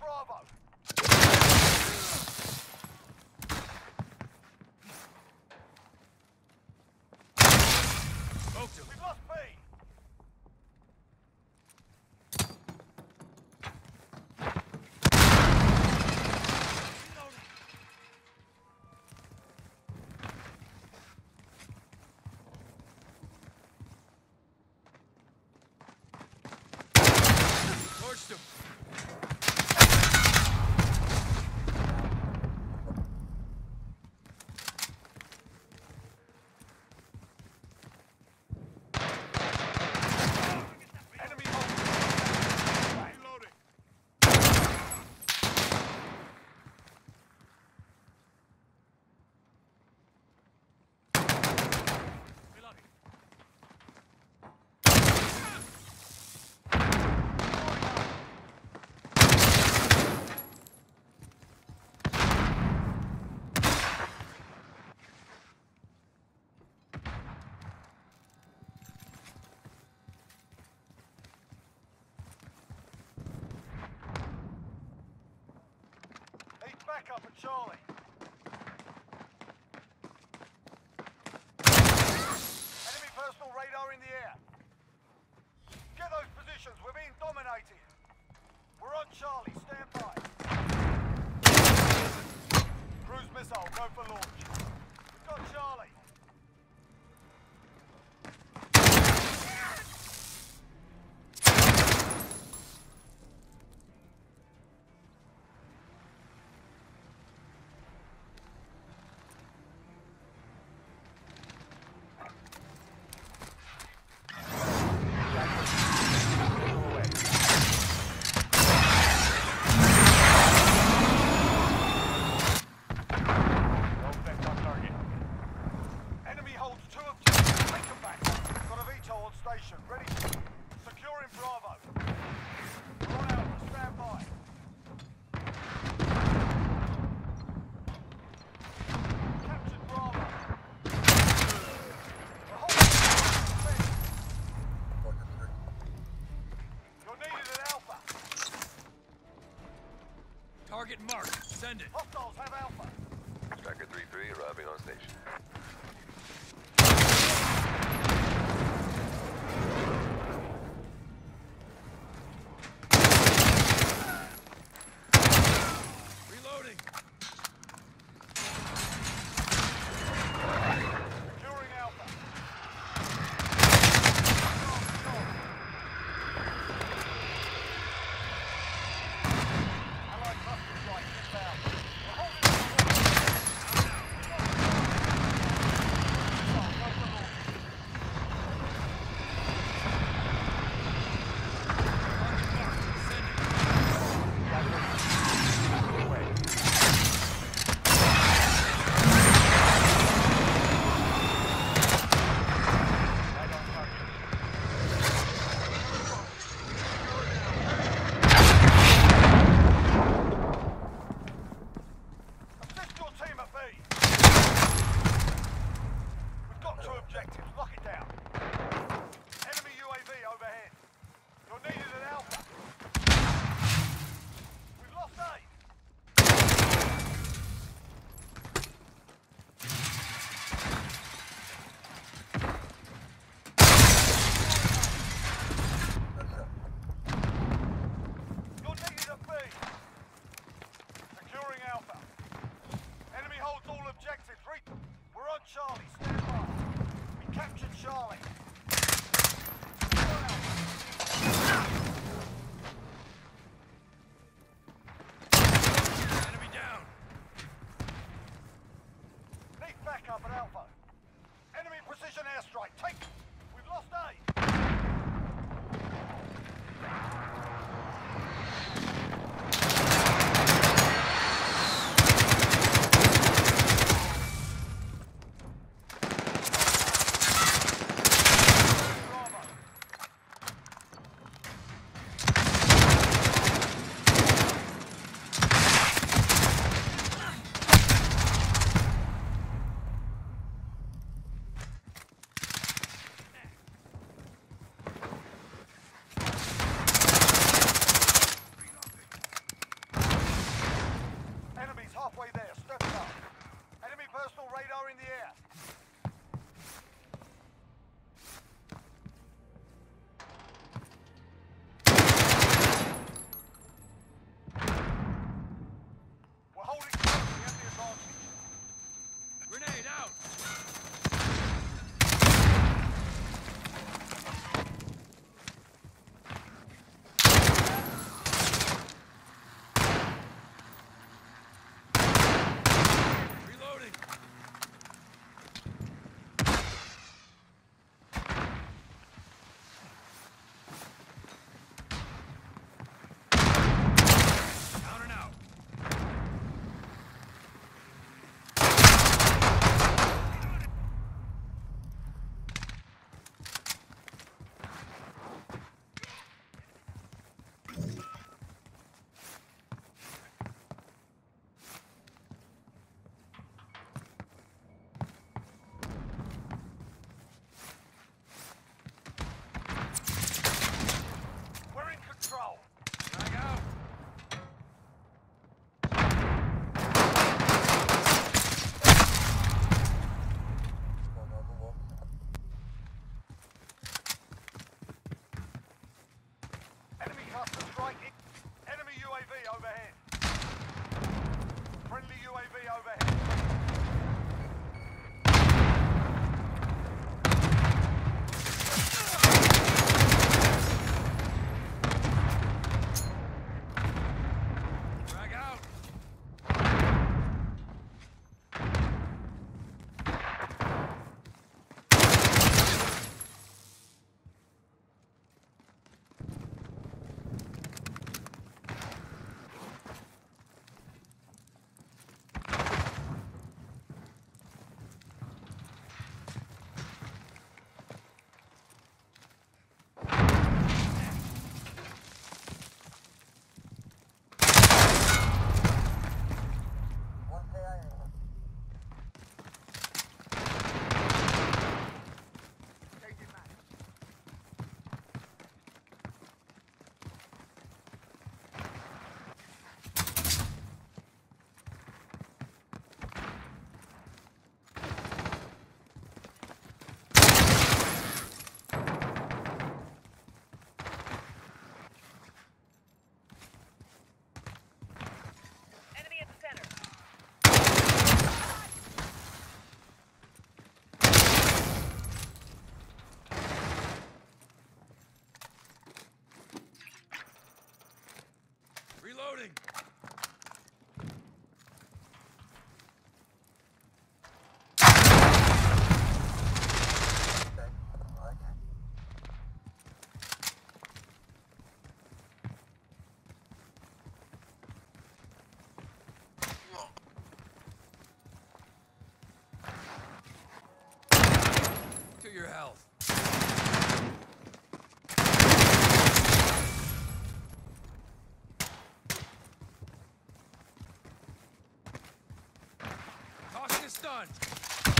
Bravo. Backup at Charlie. Enemy personal radar in the air. Get those positions. We're being dominated. We're on Charlie. Stand by. Cruise missile. Go for launch. We've got Charlie. No effect on target. Enemy holds two objectives. Take them back. Got a VTOL on station. Ready. Securing Bravo. We're on out. Stand by. Captured Bravo. We're holding defense. You're needed at Alpha. Target marked. Send it. Hostiles have Alpha. Striker 3-3 arriving on station. Friendly UAV overhead. Drag out. Enemy at the center. Reloading. Tossing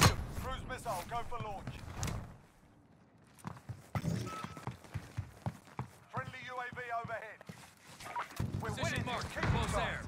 Him. Cruise missile, go for launch. Friendly UAV overhead. We're Position. Keep it Close air.